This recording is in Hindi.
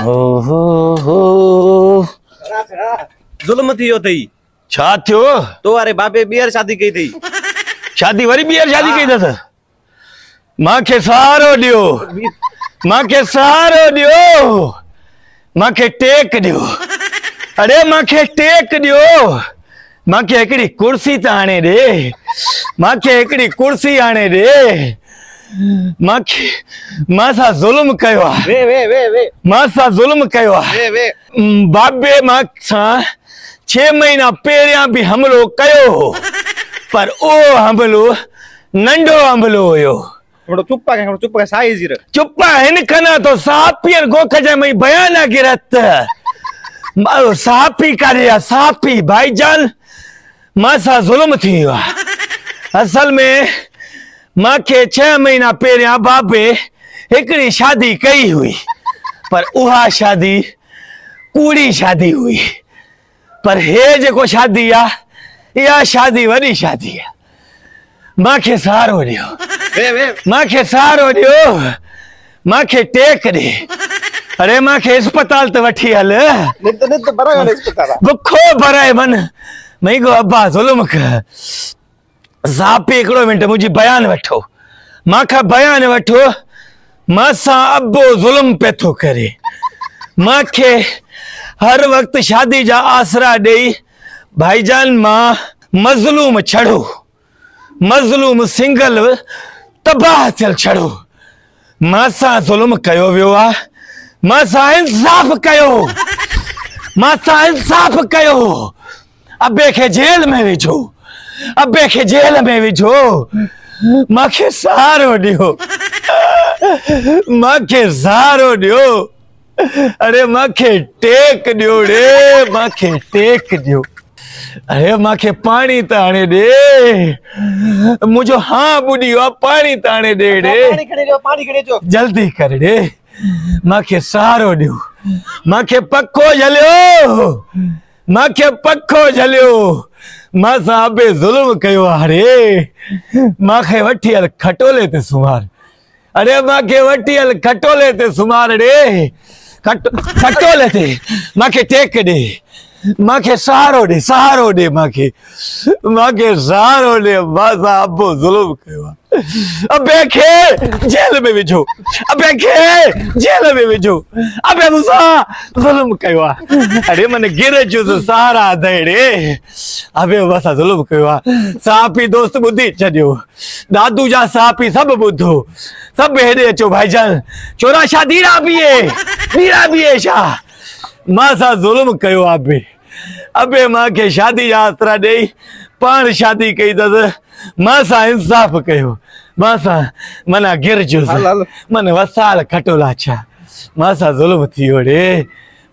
हो। ज़ुल्म थी वियो अथई छा थियो? तो वारे बाबे ॿीहर शादी कई अथई शादी वरी ॿीहर शादी कई अथसि मूंखे सहारो ॾियो। मूंखे सहारो ॾियो। मूंखे टेक ॾियो। अरे मूंखे टेक ॾियो। मूंखे हिकिड़ी कुर्सी त आणे ॾे। मूंखे हिकिड़ी कुर्सी आणे ॾे। मूंखे माँ सां ज़ुल्म कयो आहे। माँ सां ज़ुल्म कयो आहे। म, बाबे माँ सां छह महीना पहिरियाँ बि हमलो कयो हो पर उहो हमलो नंढो हमलो हुयो। चुप आहे चुप आहे साई ज़ीर चुप हिन खना तो सापियन गोख जे मई बयान आहे गिरत सापी करे आहे सापी भाईजान माँ सां ज़ुल्म थी वियो आहे असल में मूंखे छह महीना पहिरियाँ बाबे हिकिड़ी शादी कई हुई पर उहा शादी कूड़ी शादी हुई। पर हे जेको शादी आहे इहा शादी वॾी शादी आहे मूंखे सहारो ॾियो। वे वे। मूंखे सहारो ॾियो। मूंखे टेक ॾे। अरे मूंखे अस्पताल त वठी हल। नित नित बराबर इस्पताल बुखो भराए मन। मई गो अब्बा ज़ुल्म कर। सापी हिकिड़ो मिंट, मुंहिंजी बयान वठो। मूंखां बयान वठो माँ सां ज़ुल्म पियो थो करे। मूंखे हर वक़्तु शादी जा आसरा ॾेई, भाईजान, माँ मज़लूम छड़ो। मज़लूम सिंगल तबाह थियल छड़ो। माँ ज़ुल्म कयो वियो आहे माँ इंसाफ़ कयो। माँ इंसाफ़ कयो। अबे खे जेल में विझो। अबे खे जेल में विझो मूंखे सहारो ॾियो मूंखे सहारो ॾियो अरे मूंखे टेक ॾियो रे मूंखे टेक ॾियो अरे मूंखे पाणी त आणे ॾे मुंहिंजो हा ॿुॾी वियो आहे पाणी त आणे ॾे अचो जल्दी कर ॾे मूंखे सहारो ॾियो मूंखे पखो झलियो मूंखे पखो झलियो माँ सां ज़ुल्म कयो आहे रे। मूंखे वठी हल खटोले ते सुम्हार अरे मूंखे वठी हल खटोले ते सुम्हार रे। खट खटोले ते मूंखे टेक ॾे मूंखे सहारो ॾे सहारो ॾे मूंखे। मूंखे सहारो ॾे माँ सां ज़ुल्म कयो अबे खे जेल में विझो अबे खे जेल में विझो अबे मूंसां ज़ुल्म कयो अरे मन गिर जो त सहारा दे रे। अबे मूंसां ज़ुल्म कयो सापी दोस्त ॿुधी छॾियो दादू जा सापी सभु ॿुधो सभु हेॾे अचो भाईजान। चोरा छा धीरा बीहे धीरा बीहे छा माँ ज़ुल्म कयो अबे अबे मूंखे शादी जा आसरा ॾेई पाण शादी कई अथसि माँ सां इंसाफ़ कयो माँ सां माना। मन वसाल खटोला छा माँ सां ज़ुल्म थी वियो रे